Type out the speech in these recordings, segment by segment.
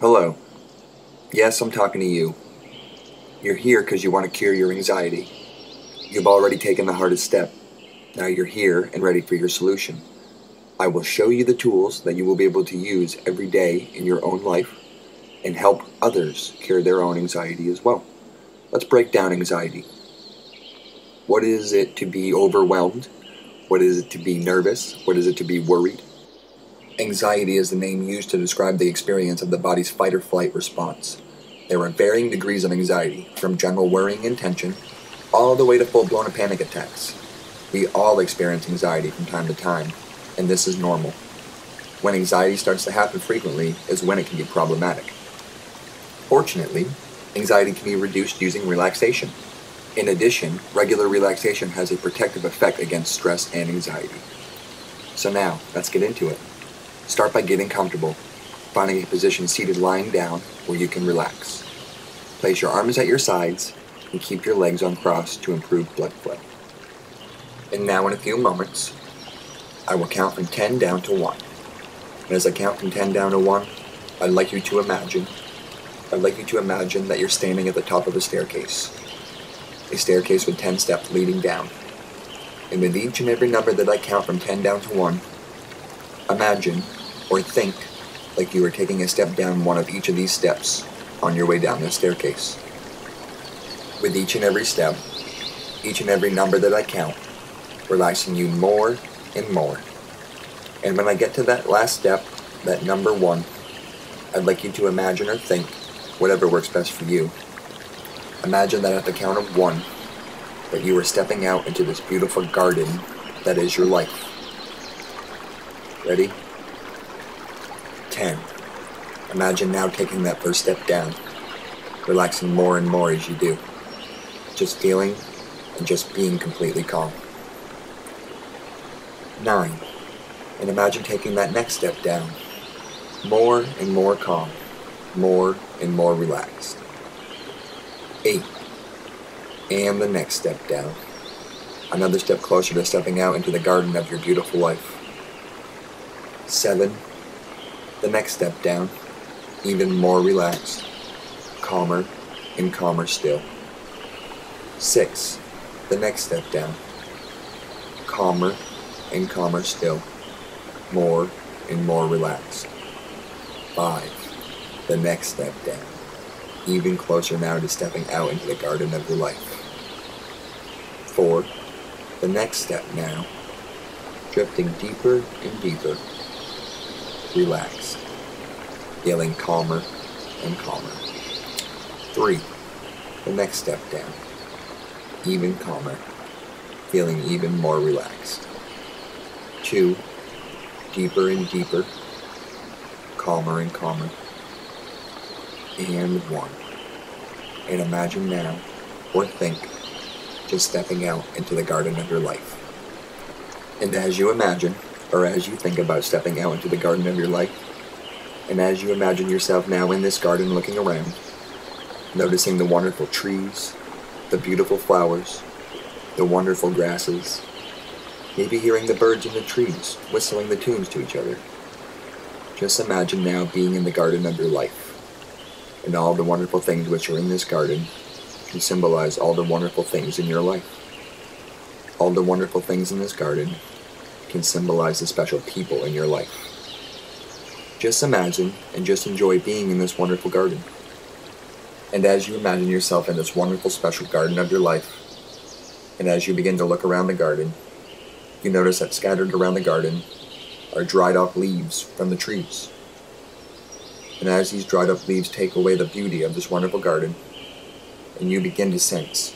Hello. Yes, I'm talking to you. You're here because you want to cure your anxiety. You've already taken the hardest step. Now you're here and ready for your solution. I will show you the tools that you will be able to use every day in your own life and help others cure their own anxiety as well. Let's break down anxiety. What is it to be overwhelmed? What is it to be nervous? What is it to be worried? Anxiety is the name used to describe the experience of the body's fight or flight response. There are varying degrees of anxiety, from general worrying and tension, all the way to full blown panic attacks. We all experience anxiety from time to time, and this is normal. When anxiety starts to happen frequently is when it can be problematic. Fortunately, anxiety can be reduced using relaxation. In addition, regular relaxation has a protective effect against stress and anxiety. So now, let's get into it. Start by getting comfortable, finding a position seated lying down where you can relax. Place your arms at your sides and keep your legs uncrossed to improve blood flow. And now, in a few moments, I will count from 10 down to 1. And as I count from 10 down to 1, I'd like you to imagine, I'd like you to imagine that you're standing at the top of a staircase. A staircase with 10 steps leading down. And with each and every number that I count from 10 down to 1, imagine or think like you are taking a step down one of each of these steps on your way down the staircase. With each and every step, each and every number that I count, relaxing you more and more. And when I get to that last step, that number one, I'd like you to imagine or think whatever works best for you. Imagine that at the count of one, that you are stepping out into this beautiful garden that is your life. Ready? 10. Imagine now taking that first step down, relaxing more and more as you do. Just feeling and just being completely calm. 9. And imagine taking that next step down, more and more calm, more and more relaxed. 8. And the next step down. Another step closer to stepping out into the garden of your beautiful life. 7. The next step down, even more relaxed, calmer and calmer still. 6. The next step down, calmer and calmer still, more and more relaxed. 5. The next step down, even closer now to stepping out into the garden of your life. 4. The next step now, drifting deeper and deeper relaxed, feeling calmer and calmer. Three, the next step down, even calmer, feeling even more relaxed. Two, deeper and deeper, calmer and calmer. And one. And imagine now, or think, just stepping out into the garden of your life. And as you imagine, or as you think about stepping out into the garden of your life, and as you imagine yourself now in this garden looking around, noticing the wonderful trees, the beautiful flowers, the wonderful grasses, maybe hearing the birds in the trees whistling the tunes to each other. Just imagine now being in the garden of your life, and all the wonderful things which are in this garden can symbolize all the wonderful things in your life. All the wonderful things in this garden can symbolize the special people in your life. Just imagine and just enjoy being in this wonderful garden. And as you imagine yourself in this wonderful special garden of your life, and as you begin to look around the garden, you notice that scattered around the garden are dried up leaves from the trees. And as these dried up leaves take away the beauty of this wonderful garden, and you begin to sense,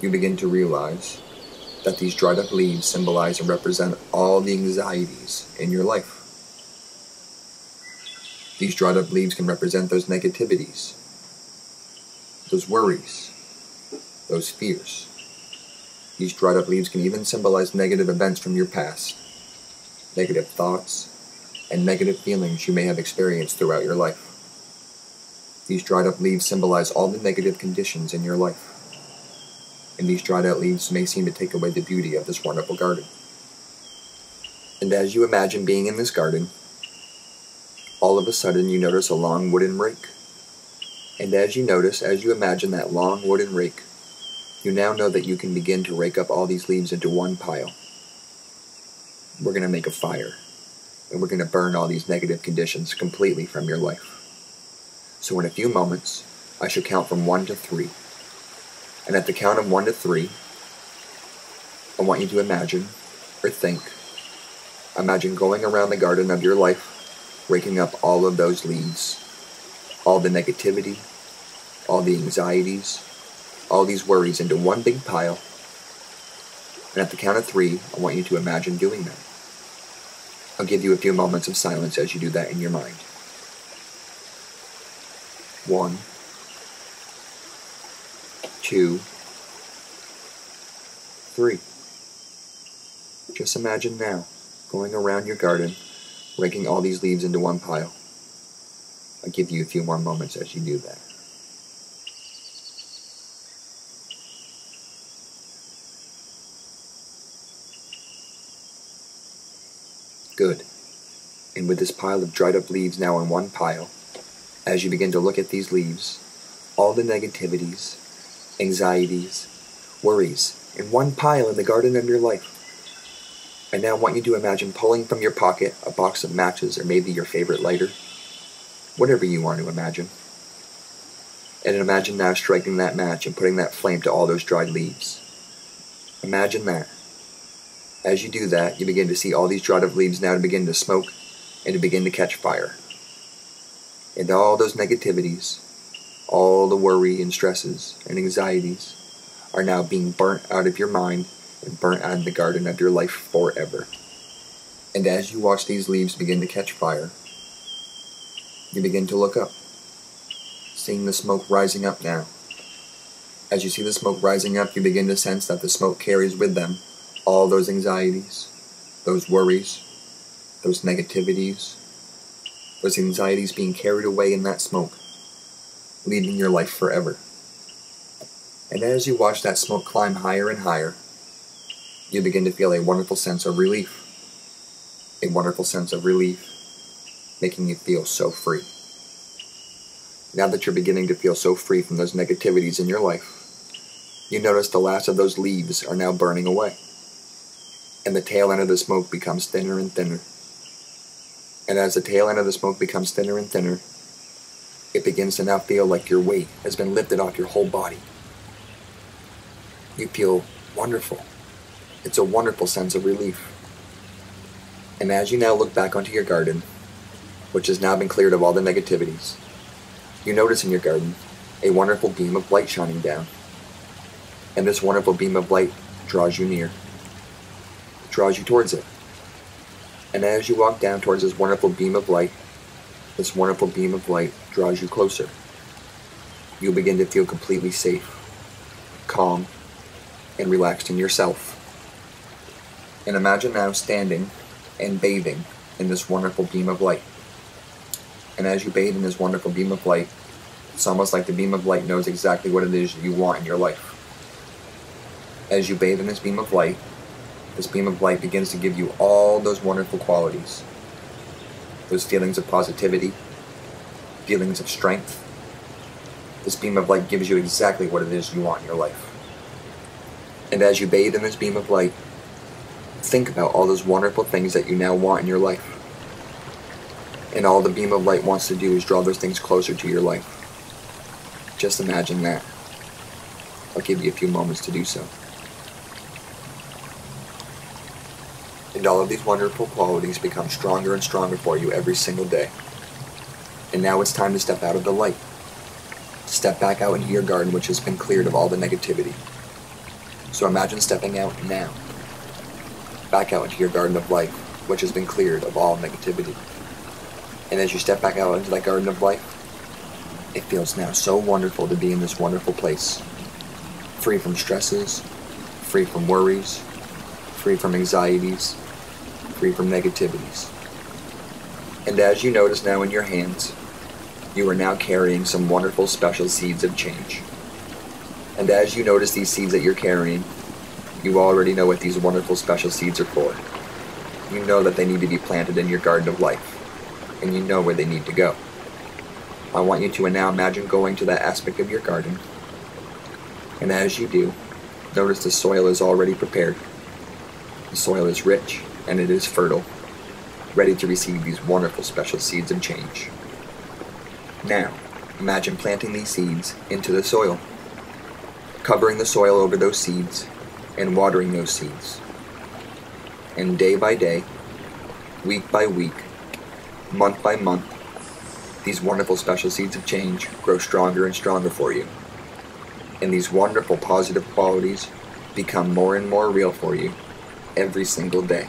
you begin to realize that these dried up leaves symbolize and represent all the anxieties in your life. These dried up leaves can represent those negativities, those worries, those fears. These dried up leaves can even symbolize negative events from your past, negative thoughts, and negative feelings you may have experienced throughout your life. These dried up leaves symbolize all the negative conditions in your life and these dried out leaves may seem to take away the beauty of this wonderful garden. And as you imagine being in this garden, all of a sudden you notice a long wooden rake. And as you notice, as you imagine that long wooden rake, you now know that you can begin to rake up all these leaves into one pile. We're going to make a fire, and we're going to burn all these negative conditions completely from your life. So, in a few moments, I shall count from one to three. And at the count of one to three, I want you to imagine or think. Imagine going around the garden of your life, raking up all of those leaves, all the negativity, all the anxieties, all these worries into one big pile. And at the count of three, I want you to imagine doing that. I'll give you a few moments of silence as you do that in your mind. One, two, three. Just imagine now going around your garden, raking all these leaves into one pile. I'll give you a few more moments as you do that. Good. And with this pile of dried up leaves now in one pile, as you begin to look at these leaves, all the negativities, anxieties, worries in one pile in the garden of your life. I now want you to imagine pulling from your pocket a box of matches or maybe your favorite lighter, whatever you want to imagine. And imagine now striking that match and putting that flame to all those dried leaves. Imagine that. As you do that, you begin to see all these dried up leaves now to begin to smoke and to begin to catch fire. And all those negativities, all the worry and stresses and anxieties are now being burnt out of your mind and burnt out of the garden of your life forever. And as you watch these leaves begin to catch fire, you begin to look up, seeing the smoke rising up now. As you see the smoke rising up, you begin to sense that the smoke carries with them all those anxieties, those worries, those negativities, those anxieties being carried away in that smoke, leaving your life forever. And as you watch that smoke climb higher and higher, you begin to feel a wonderful sense of relief. A wonderful sense of relief, making you feel so free. Now that you're beginning to feel so free from those negativities in your life, you notice the last of those leaves are now burning away and the tail end of the smoke becomes thinner and thinner. And as the tail end of the smoke becomes thinner and thinner, it begins to now feel like your weight has been lifted off your whole body. You feel wonderful. It's a wonderful sense of relief. And as you now look back onto your garden, which has now been cleared of all the negativities, you notice in your garden a wonderful beam of light shining down. And this wonderful beam of light draws you near draws you towards it. And as you walk down towards this wonderful beam of light, this wonderful beam of light draws you closer. You begin to feel completely safe, calm, and relaxed in yourself. And imagine now standing and bathing in this wonderful beam of light. And as you bathe in this wonderful beam of light, it's almost like the beam of light knows exactly what it is you want in your life. As you bathe in this beam of light, this beam of light begins to give you all those wonderful qualities. Those feelings of positivity, feelings of strength. This beam of light gives you exactly what it is you want in your life. And as you bathe in this beam of light, think about all those wonderful things that you now want in your life. And all the beam of light wants to do is draw those things closer to your life. Just imagine that. I'll give you a few moments to do so. and all of these wonderful qualities become stronger and stronger for you every single day. And now it's time to step out of the light. Step back out into your garden, which has been cleared of all the negativity. So imagine stepping out now. Back out into your garden of life, which has been cleared of all negativity. And as you step back out into that garden of life, it feels now so wonderful to be in this wonderful place. Free from stresses, free from worries, free from anxieties, free from negativities. And as you notice now in your hands, you are now carrying some wonderful special seeds of change. And as you notice these seeds that you're carrying, you already know what these wonderful special seeds are for. You know that they need to be planted in your garden of life. and you know where they need to go. I want you to now imagine going to that aspect of your garden, and as you do, notice the soil is already prepared. The soil is rich and it is fertile, ready to receive these wonderful special seeds of change. Now, imagine planting these seeds into the soil, covering the soil over those seeds, and watering those seeds. And day by day, week by week, month by month, these wonderful special seeds of change grow stronger and stronger for you. And these wonderful positive qualities become more and more real for you every single day.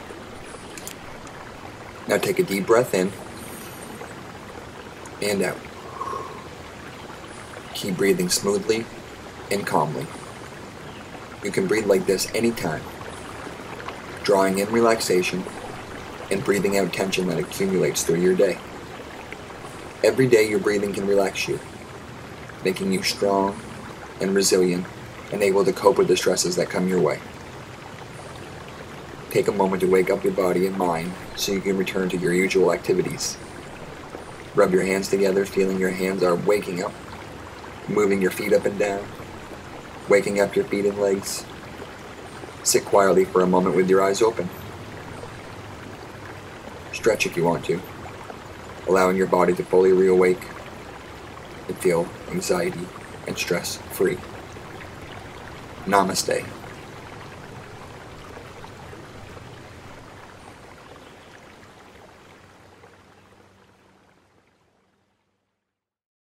Now take a deep breath in and out. Keep breathing smoothly and calmly. You can breathe like this anytime, drawing in relaxation and breathing out tension that accumulates through your day. Every day your breathing can relax you, making you strong and resilient and able to cope with the stresses that come your way. Take a moment to wake up your body and mind so you can return to your usual activities. Rub your hands together, feeling your hands are waking up, moving your feet up and down, waking up your feet and legs. Sit quietly for a moment with your eyes open. Stretch if you want to, allowing your body to fully reawake and feel anxiety and stress free. Namaste.